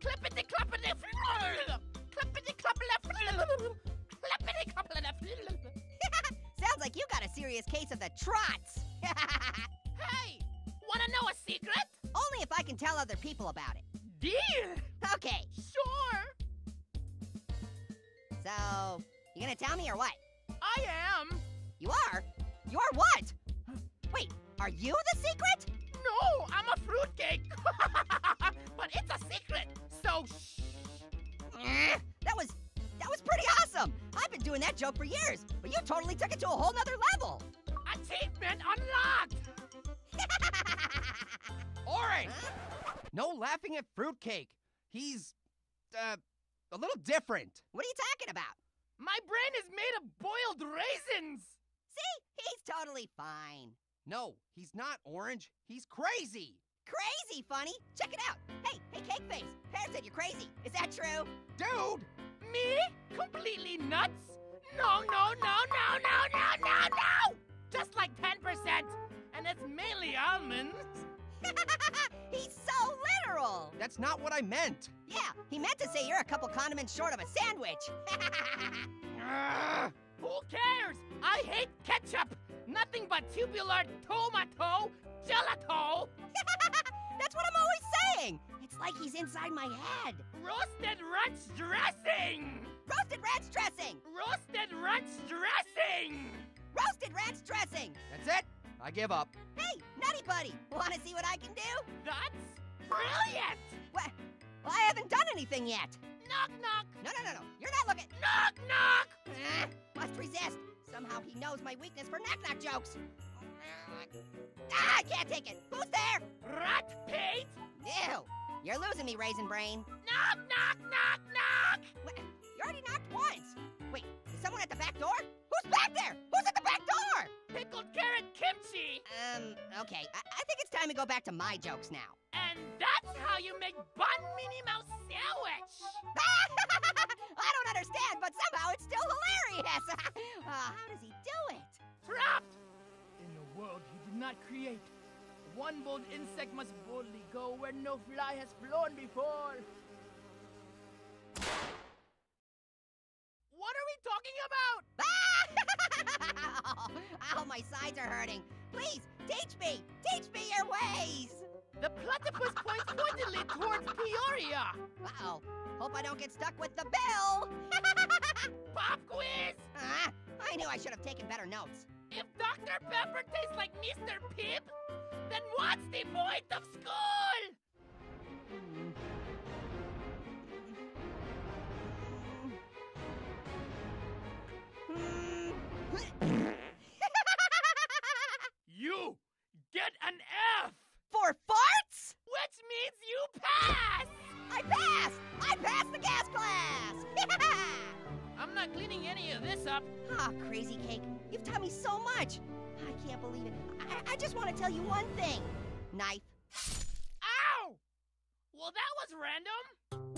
Clippity cloppity clippity clippity cloppity Sounds like you got a serious case of the trots. Hey! Wanna know a secret? Only if I can tell other people about it. Deal! Okay, Sure! so you gonna tell me or what? I am! You are? You are what? Wait, are you the secret? No, I'm a fruitcake! but it's a secret, so! Eh, That was that was pretty awesome. I've been doing that joke for years, but you totally took it to a whole nother level. Achievement unlocked! Orange! Huh? No laughing at fruitcake. He's, uh, a little different. What are you talking about? My brain is made of boiled raisins! See, he's totally fine. No, he's not orange. He's crazy. Crazy funny. Check it out. Hey, hey, cake face. Pear said you're crazy. Is that true? Dude! Me? Completely nuts? No, no, no, no, no, no, no, no! Just like 10%! And it's mainly almonds. he's so literal. That's not what I meant. Yeah, he meant to say you're a couple condiments short of a sandwich. Ugh. Who cares? I hate ketchup! Nothing but tubular tomato gelato! That's what I'm always saying. It's like he's inside my head. Roasted ranch dressing! Roasted ranch dressing. Roasted ranch dressing! Roasted ranch dressing. That's it. I give up. Hey, Nutty Buddy, want to see what I can do? That's brilliant! Well, well, I haven't done anything yet. Knock knock! No, no, no, no. You're not looking. Knock knock! Eh, must resist. Somehow he knows my weakness for knock-knock jokes. Ah, I can't take it. Who's there? Rat Pete! Ew. You're losing me, Raisin Brain. Knock knock knock knock! Wha- You already knocked once. Wait, is someone at the back door? Who's back there? Who's at the back door? Pickled carrot kimchi! Um, okay. I, I think it's time to go back to my jokes now. And that's how you make bun Minnie Mouse world not create, one bold insect must boldly go where no fly has flown before. What are we talking about? Ow, my sides are hurting. Please, teach me. Teach me your ways. The platypus points pointedly towards Peoria. Uh-oh. Hope I don't get stuck with the bill. Pop quiz! Ah, I knew I should have taken better notes. If Dr. Pepper tastes like Mr. Pibb, then what's the point of school? You get an F, For farts? which means you pass. I passed! I passed the gas class! this up. Ah, crazy cake. You've taught me so much. I can't believe it. I, I just want to tell you one thing. Knife. Ow! Well, that was random.